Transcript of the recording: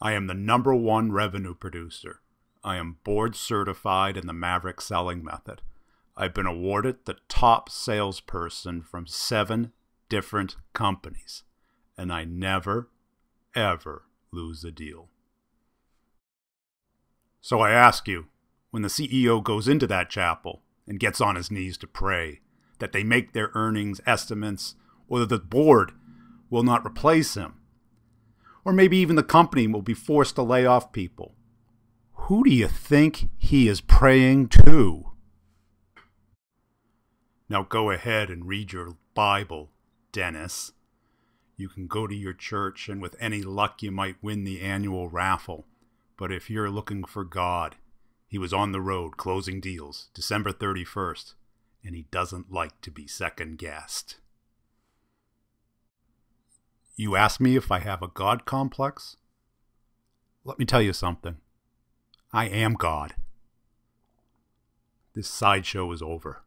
I am the number one revenue producer. I am board certified in the Maverick selling method. I've been awarded the top salesperson from seven different companies, and I never, ever lose a deal. So I ask you, when the CEO goes into that chapel and gets on his knees to pray, that they make their earnings estimates or that the board will not replace him, or maybe even the company will be forced to lay off people. Who do you think he is praying to? Now go ahead and read your Bible, Dennis. You can go to your church, and with any luck, you might win the annual raffle. But if you're looking for God, he was on the road closing deals December 31st, and he doesn't like to be second guessed. You ask me if I have a God complex? Let me tell you something. I am God. This sideshow is over.